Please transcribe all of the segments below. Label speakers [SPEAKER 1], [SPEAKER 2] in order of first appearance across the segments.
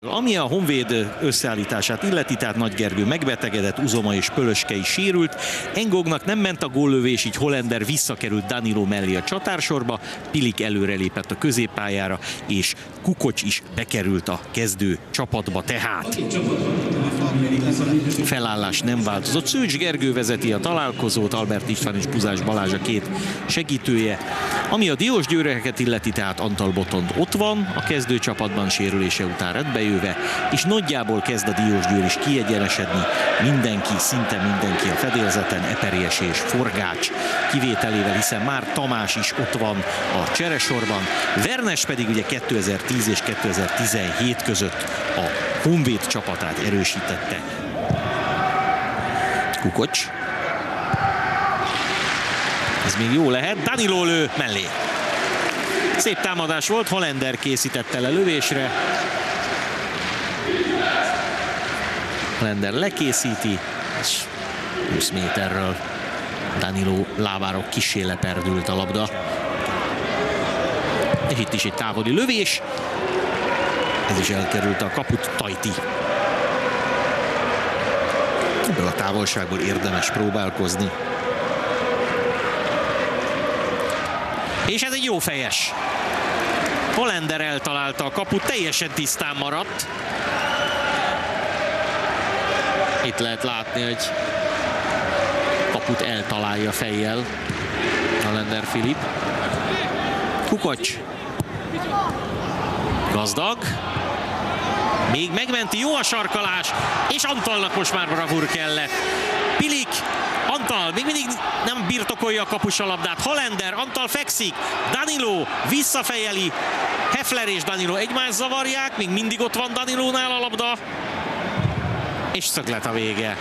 [SPEAKER 1] Ami a Honvéd összeállítását illeti, tehát Nagy Gergő megbetegedett, Uzoma és Pölöske is sérült. Engognak nem ment a góllövés, így Hollander visszakerült Danilo mellé a csatársorba, Pilik előrelépett a középpályára, és Kukocs is bekerült a kezdő csapatba tehát. Felállás nem változott. Szőcs Gergő vezeti a találkozót, Albert István és Puzás Balázs a két segítője. Ami a Diós győreket illeti, tehát Antal Botond ott van, a kezdő csapatban sérülése után rendbe jöve, és nagyjából kezd a Diós győr is kiegyenesedni. Mindenki, szinte mindenki a fedélzeten, Eperies és Forgács kivételével, hiszen már Tamás is ott van a cseresorban. Vernes pedig ugye 2010 és 2017 között a Honvéd csapatát erősítette. Kukocs. Ez még jó lehet. Danilo lő mellé. Szép támadás volt, Hollander készítette le lövésre. Hollander lekészíti, és 20 méterről Danilo lábára kisé leperdült a labda. És itt is egy távoli lövés. Ez is elkerült a kaput Tajti. Ebből a távolságból érdemes próbálkozni. És ez egy jó fejes. Hollander eltalálta a kaput, teljesen tisztán maradt. Itt lehet látni, hogy kaput eltalálja fejjel Hollander Filip. Kukocs. Gazdag. Még megmenti, jó a sarkalás, és Antalnak most már bravúr kellett. Antal még mindig nem birtokolja a kapusalabdát. Hollander, Antal fekszik, Danilo visszafejeli, Hefler és Danilo egymást zavarják, még mindig ott van Danilónál a labda, és szöglet a vége.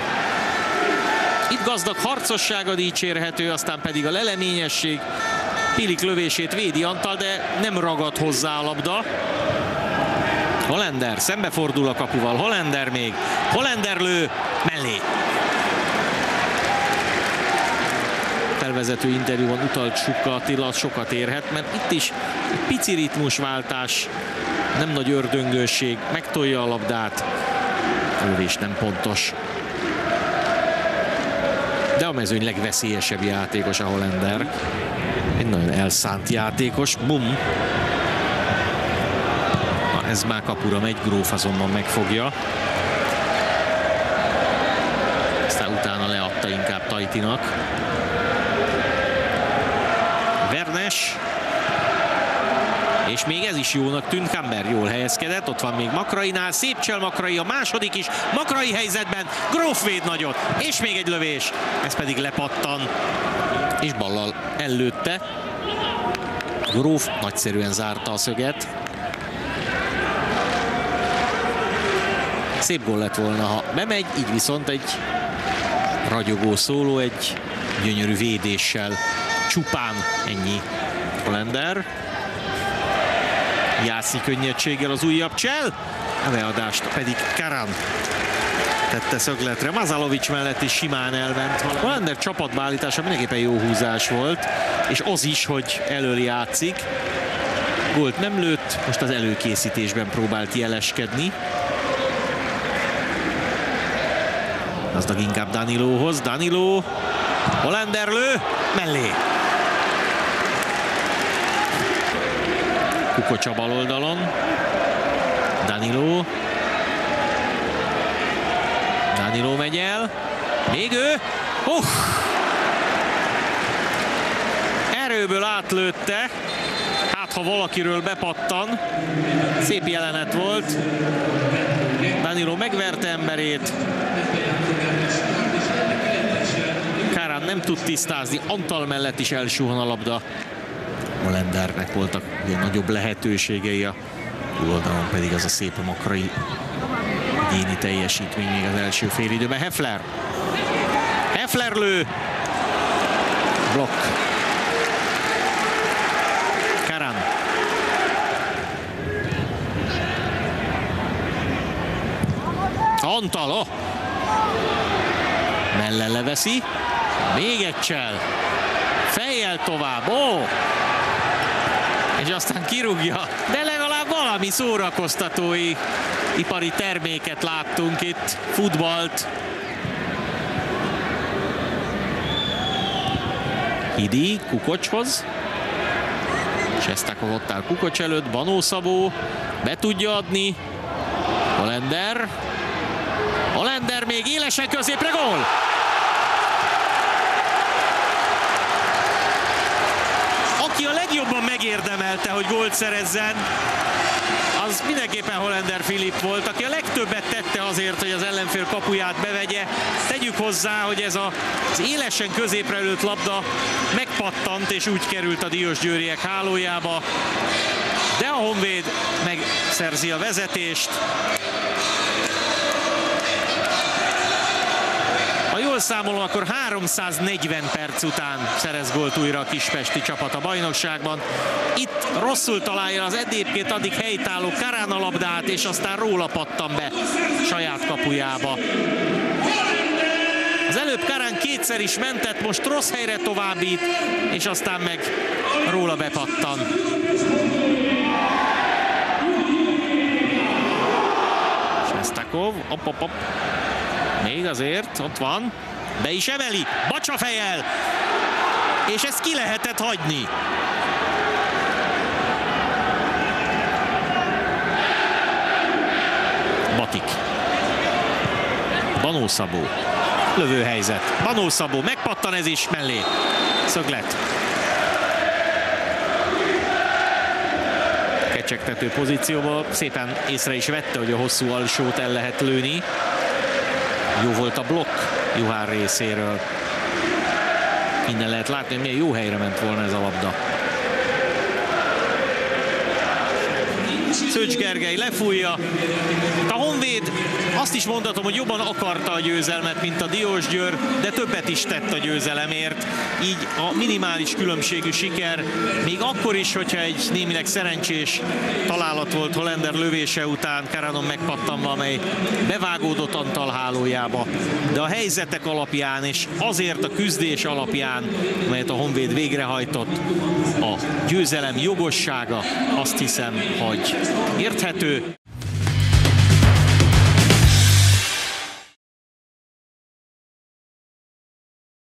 [SPEAKER 1] Itt gazdag harcossága dicsérhető, aztán pedig a leleményesség. Pilik lövését védi Antal, de nem ragad hozzá a labda. Hollander szembefordul a kapuval, Hollander még, Hollander lő mellé. Felvezető interjúban utalt Sukka Attila, sokat érhet, mert itt is pici ritmusváltás, nem nagy ördöngőség, megtolja a labdát, lövés nem pontos. De a mezőny legveszélyesebb játékos a Hollander. Egy nagyon elszánt játékos, bum, ez már kapura megy, Gróf azonban megfogja. Aztán utána leadta inkább Tajtinak. Vernes. És még ez is jónak tűnt, Kamber jól helyezkedett, ott van még Makrainál, szép csel Makrai, a második is, Makrai helyzetben, Gróf véd nagyot, és még egy lövés, ez pedig lepattan, és ballal ellőtte. Gróf nagyszerűen zárta a szöget, Szép gól lett volna, ha bemegy, így viszont egy ragyogó szóló, egy gyönyörű védéssel. Csupán ennyi Hollander. Jászi könnyedséggel az újabb csel, a beadást pedig Karan tette szögletre. Mazalovics mellett is simán elment. Hollander csapatbeállítása mindenképpen jó húzás volt, és az is, hogy elől játszik. Gólt nem lőtt, most az előkészítésben próbált jeleskedni. Gazdag inkább Danilóhoz. Danilo, Hollander lő, mellé. Kukocs a bal oldalon. Danilo. Danilo megy el. Még ő. Uh! Erőből átlőtte. Hát, ha valakiről bepattan. Szép jelenet volt. Danilo megverte emberét. Kárán nem tud tisztázni, Antal mellett is elsuhan a labda. Molendernek voltak nagyobb lehetőségei, a oldalon pedig az a szép makrai egyéni teljesítmény még az első fél időben. Hefler. Hefler lő. Blokk. Karan. Antal, oh. Melle leveszi. Még egy csel. Fejjel tovább. Ó! És aztán kirúgja. De legalább valami szórakoztatói ipari terméket láttunk itt, futballt. Hidi Kukocshoz. Sestakov ott áll Kukocs előtt, Banó Szabó be tudja adni. Holender. Holender még élesen középre gól! A legjobban megérdemelte, hogy gólt szerezzen, az mindenképpen Hollander Filip volt, aki a legtöbbet tette azért, hogy az ellenfél kapuját bevegye. Tegyük hozzá, hogy ez az élesen középre előtt labda megpattant, és úgy került a Diós Győriek hálójába. De a Honvéd megszerzi a vezetést. Jól számolom, akkor 340 perc után szerez gólt újra a kispesti csapat a bajnokságban. Itt rosszul találja az egyébként addig helytálló Karán a labdát, és aztán róla pattan be saját kapujába. Az előbb Karán kétszer is mentett, most rossz helyre továbbít, és aztán meg róla bepattan. Sestakov, op, op, op. Még azért, ott van. Be is emeli, Bacsa fejel. És ezt ki lehetett hagyni. Batik. Banó Szabó. Lövőhelyzet. Banó Szabó, megpattan ez is mellé. Szöglet. Kecsegtető pozícióban szépen észre is vette, hogy a hosszú alsót el lehet lőni. Jó volt a blokk Juhár részéről. Innen lehet látni, hogy milyen jó helyre ment volna ez a labda. Szőcs Gergely lefújja. A Honvéd azt is mondhatom, hogy jobban akarta a győzelmet, mint a Diós Győr, de többet is tett a győzelemért. Így a minimális különbségű siker, még akkor is, hogyha egy némileg szerencsés találat volt Holender lövése után, Karanon megpattanva, amely bevágódott Antal hálójába. De a helyzetek alapján és azért a küzdés alapján, amelyet a Honvéd végrehajtott, a győzelem jogossága azt hiszem, hogy érthető.